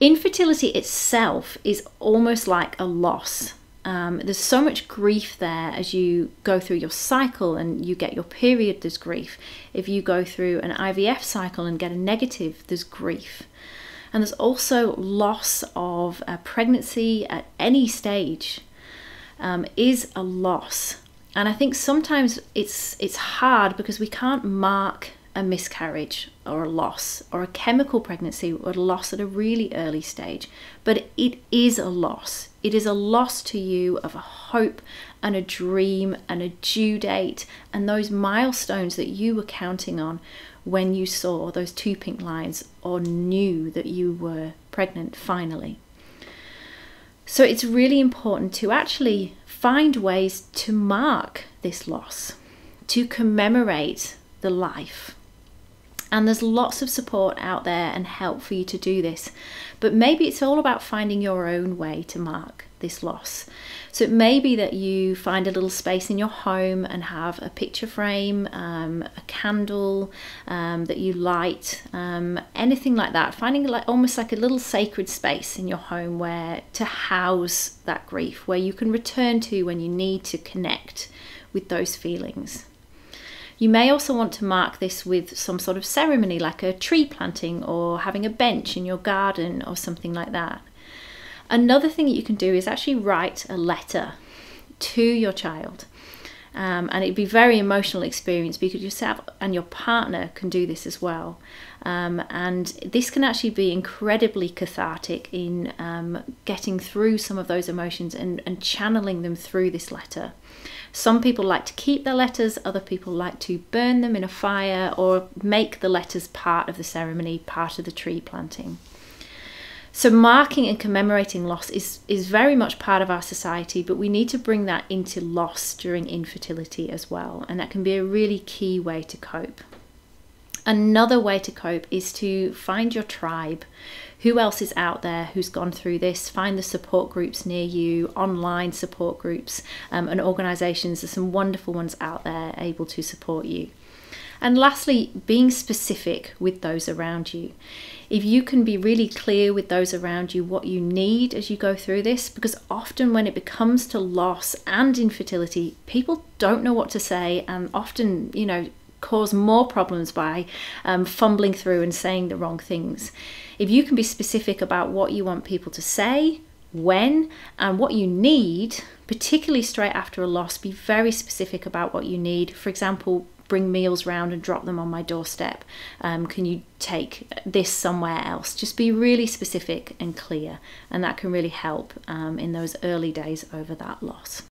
Infertility itself is almost like a loss. Um, there's so much grief there as you go through your cycle and you get your period, there's grief. If you go through an IVF cycle and get a negative, there's grief. And there's also loss of a pregnancy at any stage um, is a loss. And I think sometimes it's it's hard because we can't mark a miscarriage or a loss or a chemical pregnancy or a loss at a really early stage. But it is a loss. It is a loss to you of a hope and a dream and a due date and those milestones that you were counting on when you saw those two pink lines or knew that you were pregnant finally. So it's really important to actually find ways to mark this loss, to commemorate the life and there's lots of support out there and help for you to do this. But maybe it's all about finding your own way to mark this loss. So it may be that you find a little space in your home and have a picture frame, um, a candle um, that you light, um, anything like that. Finding like almost like a little sacred space in your home where to house that grief, where you can return to when you need to connect with those feelings. You may also want to mark this with some sort of ceremony like a tree planting or having a bench in your garden or something like that. Another thing that you can do is actually write a letter to your child. Um, and it'd be very emotional experience because yourself and your partner can do this as well. Um, and this can actually be incredibly cathartic in um, getting through some of those emotions and, and channeling them through this letter. Some people like to keep their letters, other people like to burn them in a fire or make the letters part of the ceremony, part of the tree planting. So marking and commemorating loss is, is very much part of our society, but we need to bring that into loss during infertility as well. And that can be a really key way to cope. Another way to cope is to find your tribe. Who else is out there who's gone through this? Find the support groups near you, online support groups, um, and organisations. There's some wonderful ones out there able to support you. And lastly, being specific with those around you. If you can be really clear with those around you what you need as you go through this, because often when it becomes to loss and infertility, people don't know what to say and often, you know, cause more problems by um, fumbling through and saying the wrong things. If you can be specific about what you want people to say, when, and what you need, particularly straight after a loss, be very specific about what you need. For example, bring meals round and drop them on my doorstep. Um, can you take this somewhere else? Just be really specific and clear, and that can really help um, in those early days over that loss.